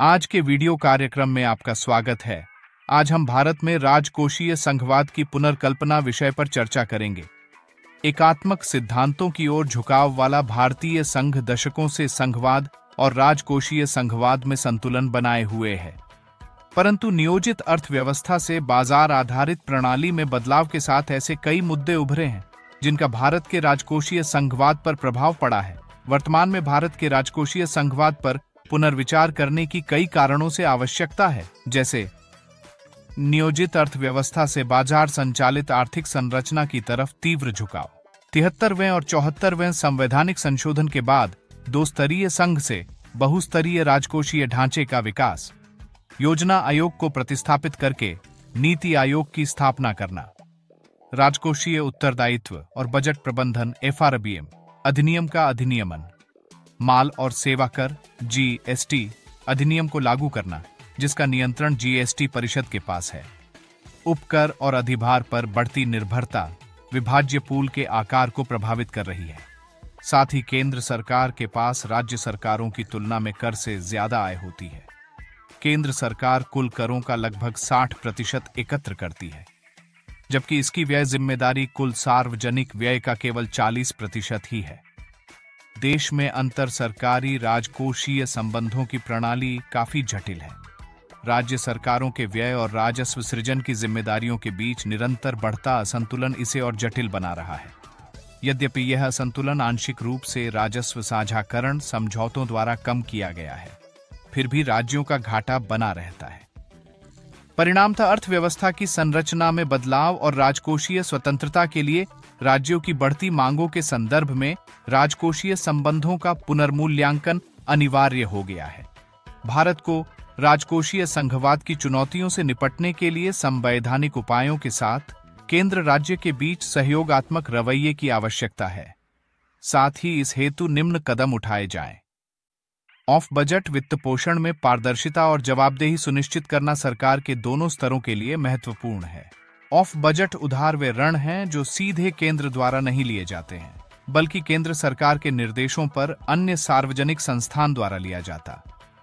आज के वीडियो कार्यक्रम में आपका स्वागत है। आज हम भारत में राजकोषीय संघवाद की पुनर्कल्पना विषय पर चर्चा करेंगे। एकात्मक सिद्धांतों की ओर झुकाव वाला भारतीय संघ दशकों से संघवाद और राजकोषीय संघवाद में संतुलन बनाए हुए है। परंतु नियोजित अर्थव्यवस्था से बाज़ार आधारित प्रणाली में बदलाव के साथ ऐसे कई मुद्दे उभरे हैं, जिनका भारत के राजकोषीय संघवाद पर प्रभाव पड़ा है। वर्तमान में भारत के राजकोषीय संघवाद पर पुनर्विचार करने की कई कारणों से आवश्यकता है, जैसे नियोजित अर्थव्यवस्था से बाज़ार संचालित आर्थिक संरचना की तरफ़ तीव्र झुकाव। तिहत्तरवें और चौहत्तरवें संवैधानिक संशोधन के बाद दो स्तरीय संघ से बहुस्तरीय राजकोषीय ढांचे का विकास, योजना आयोग को प्रतिस्थापित करके नीति आयोग की स्थापना करना, राजकोषीय उत्तरदायित्व और बजट प्रबंधन एफ़ अधिनियम का अधिनियमन। माल और सेवा कर जीएसटी अधिनियम को लागू करना, जिसका नियंत्रण जीएसटी परिषद के पास है। उपकर और अधिभार पर बढ़ती निर्भरता विभाज्य पूल के आकार को प्रभावित कर रही है। साथ ही केंद्र सरकार के पास राज्य सरकारों की तुलना में कर से ज़्यादा आय होती है। केंद्र सरकार कुल करों का लगभग 60 प्रतिशत एकत्र करती है, जबकि इसकी व्यय ज़िम्मेदारी कुल सार्वजनिक व्यय का केवल 40 प्रतिशत ही है। देश में अंतर सरकारी राजकोषीय संबंधों की प्रणाली काफ़ी जटिल है। राज्य सरकारों के व्यय और राजस्व सृजन की जिम्मेदारियों के बीच निरंतर बढ़ता असंतुलन इसे और जटिल बना रहा है। यद्यपि यह असंतुलन आंशिक रूप से राजस्व साझाकरण समझौतों द्वारा कम किया गया है, फिर भी राज्यों का घाटा बना रहता है। परिणाम था अर्थव्यवस्था की संरचना में बदलाव और राजकोषीय स्वतंत्रता के लिए राज्यों की बढ़ती मांगों के संदर्भ में राजकोषीय संबंधों का पुनर्मूल्यांकन अनिवार्य हो गया है भारत को राजकोषीय संघवाद की चुनौतियों से निपटने के लिए संवैधानिक उपायों के साथ केंद्र राज्य के बीच सहयोगात्मक रवैये की आवश्यकता है साथ ही इस हेतु निम्न कदम उठाए जाएँ। ऑफ़ बजट वित्त पोषण में पारदर्शिता और जवाबदेही सुनिश्चित करना सरकार के दोनों स्तरों के लिए महत्वपूर्ण है। ऑफ़ बजट उधार वे ऋण हैं जो सीधे केंद्र द्वारा नहीं लिए जाते हैं, बल्कि केंद्र सरकार के निर्देशों पर अन्य सार्वजनिक संस्थान द्वारा लिया जाता।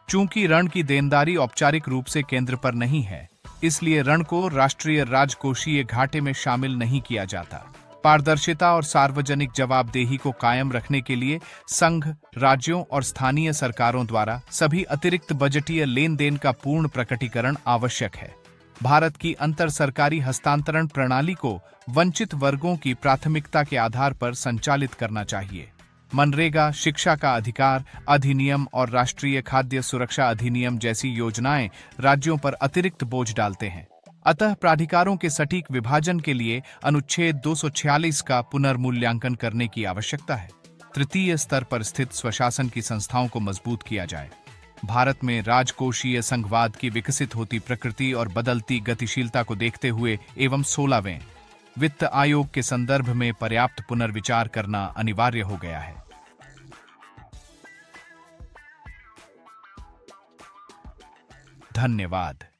चूँकि ऋण की देनदारी औपचारिक रूप से केंद्र पर नहीं है, इसलिए ऋण को राष्ट्रीय राजकोषीय घाटे में शामिल नहीं किया जाता। पारदर्शिता और सार्वजनिक जवाबदेही को कायम रखने के लिए संघ, राज्यों और स्थानीय सरकारों द्वारा सभी अतिरिक्त बजटीय लेन देन का पूर्ण प्रकटीकरण आवश्यक है। भारत की अंतर सरकारी हस्तांतरण प्रणाली को वंचित वर्गों की प्राथमिकता के आधार पर संचालित करना चाहिए। मनरेगा, शिक्षा का अधिकार, अधिनियम और राष्ट्रीय खाद्य सुरक्षा अधिनियम जैसी योजनाएँ राज्यों पर अतिरिक्त बोझ डालते हैं। अतः प्राधिकारों के सटीक विभाजन के लिए अनुच्छेद 246 का पुनर्मूल्यांकन करने की आवश्यकता है। तृतीय स्तर पर स्थित स्वशासन की संस्थाओं को मज़बूत किया जाए। भारत में राजकोषीय संघवाद की विकसित होती प्रकृति और बदलती गतिशीलता को देखते हुए एवं सोलहवें, वित्त आयोग के संदर्भ में पर्याप्त पुनर्विचार करना अनिवार्य हो गया है। धन्यवाद।